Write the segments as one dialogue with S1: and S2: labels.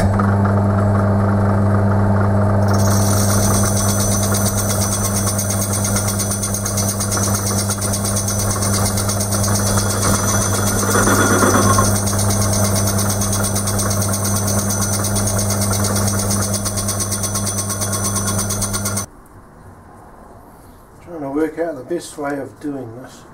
S1: Trying to work out the best way of doing this.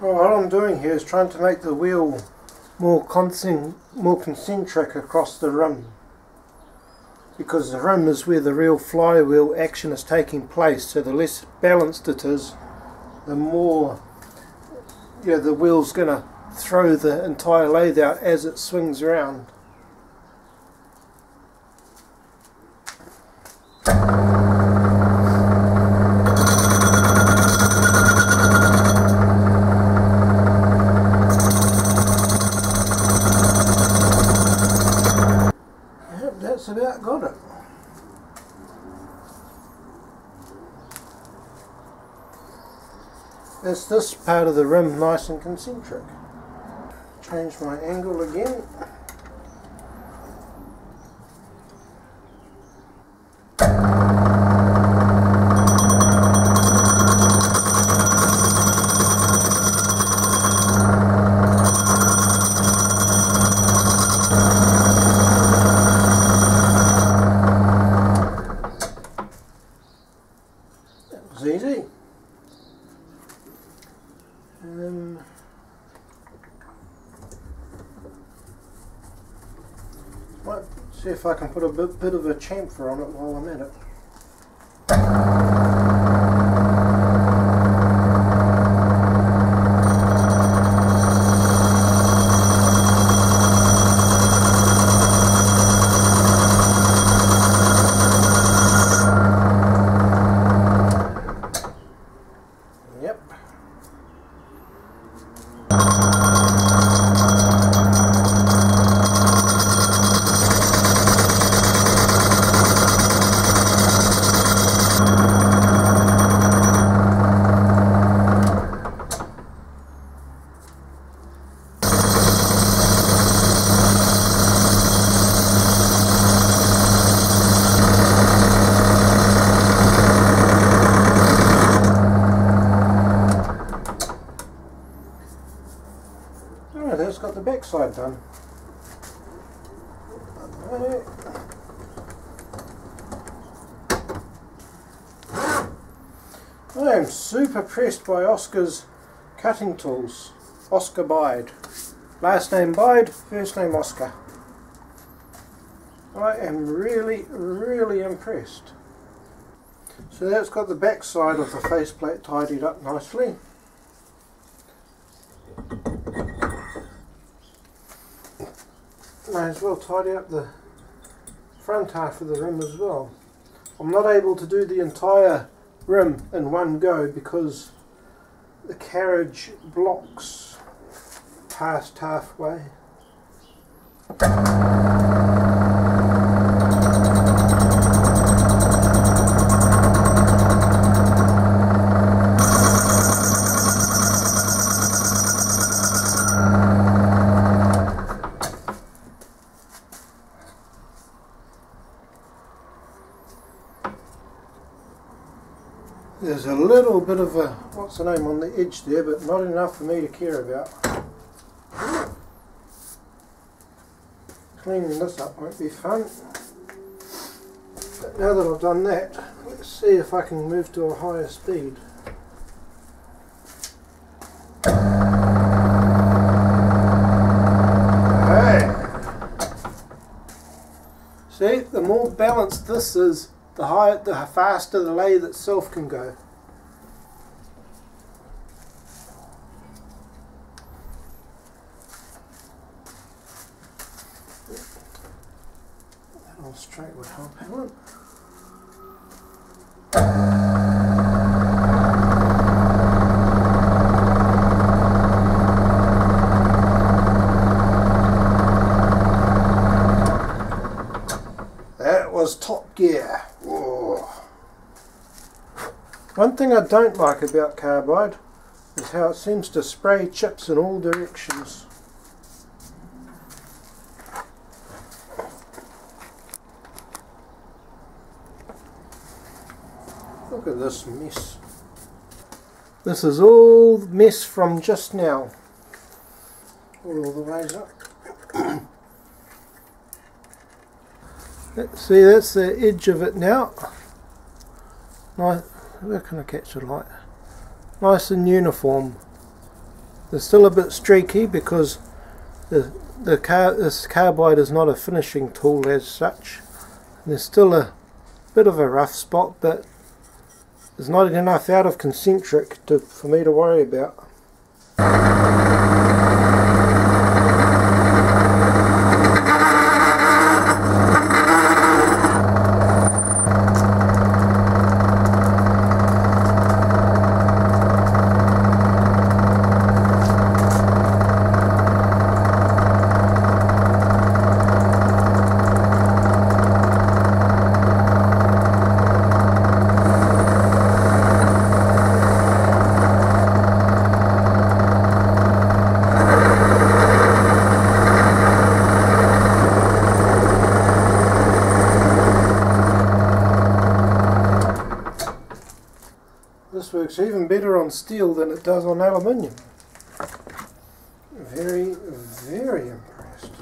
S1: Well, what I'm doing here is trying to make the wheel more concent more concentric across the rim. Because the rim is where the real flywheel action is taking place so the less balanced it is the more yeah the wheel's going to throw the entire lathe out as it swings around that's about got it. This part of the rim nice and concentric. Change my angle again. That was easy. Um, might see if I can put a bit, bit of a chamfer on it while I'm at it. Yep. Alright, that's side done. I am super pressed by Oscar's cutting tools. Oscar Bide. Last name Bide, first name Oscar. I am really, really impressed. So that's got the back side of the faceplate tidied up nicely. Might as well tidy up the front half of the rim as well. I'm not able to do the entire rim in one go because the carriage blocks past halfway. little bit of a, what's the name, on the edge there, but not enough for me to care about. Cleaning this up won't be fun. But now that I've done that, let's see if I can move to a higher speed. See, the more balanced this is, the higher, the faster the lathe itself can go. That was top gear. Whoa. One thing I don't like about carbide is how it seems to spray chips in all directions. Look at this mess. This is all mess from just now. All the ways up. See, that's the edge of it now. Nice. Where can I catch the light? Nice and uniform. They're still a bit streaky because the the car this carbide is not a finishing tool as such. There's still a bit of a rough spot, but there's not enough out of concentric to for me to worry about. Works even better on steel than it does on aluminium. Very, very impressed.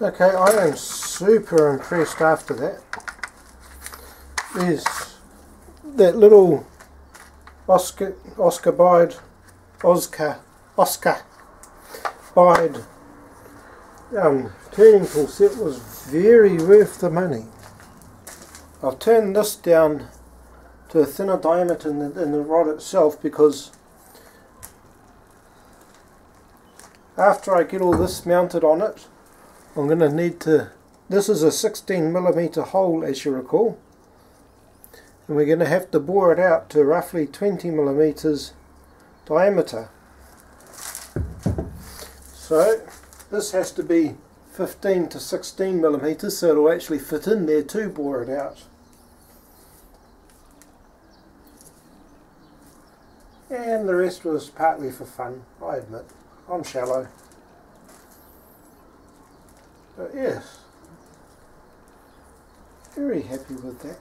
S1: Okay, I am super impressed after that. There's that little Oscar, Oscar Bide, Oscar, Oscar Bide um, turning tool set was very worth the money. I've turned this down to a thinner diameter than the, the rod itself because after I get all this mounted on it I'm going to need to this is a 16 millimeter hole as you recall. And we're going to have to bore it out to roughly 20 millimeters diameter. So this has to be 15 to 16 millimeters so it'll actually fit in there to bore it out and the rest was partly for fun, I admit. I'm shallow. But yes, very happy with that.